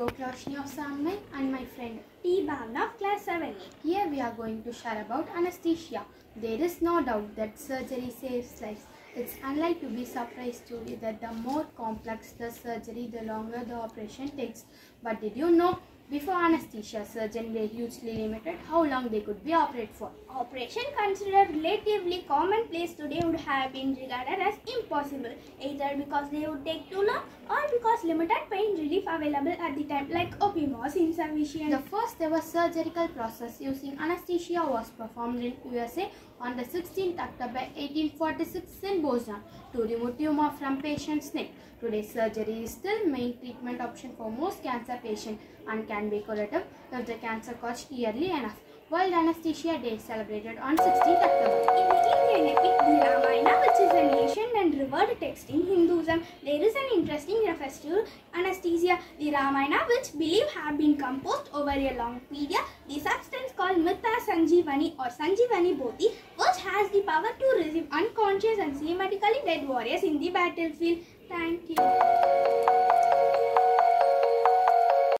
Gokroshni of Sanmay and my friend. T. Bhavna of class 7. Here we are going to share about anesthesia. There is no doubt that surgery saves lives. It's unlike to be surprised to be that the more complex the surgery, the longer the operation takes. But did you know? Before anesthesia, surgeons were hugely limited how long they could be operated for. Operation considered relatively commonplace today would have been regarded as impossible, either because they would take too long or because limited pain relief available at the time, like opium, was insufficient. The first ever surgical process using anesthesia was performed in USA on the 16th October 1846 in Boston to remove tumor from patient's neck. Today, surgery is still main treatment option for most cancer patients and can be curative if the cancer caused early enough. World Anesthesia Day is celebrated on 16th October. In the Indian epic, the Ramayana, which is an ancient and revered text in Hinduism, there is an interesting reference to anesthesia. The Ramayana, which believe have been composed over a long period, the substance called Mrita Sanjeevani or Sanjeevani Bhoti, which has the power to receive unconscious and cinematically dead warriors in the battlefield. Thank you.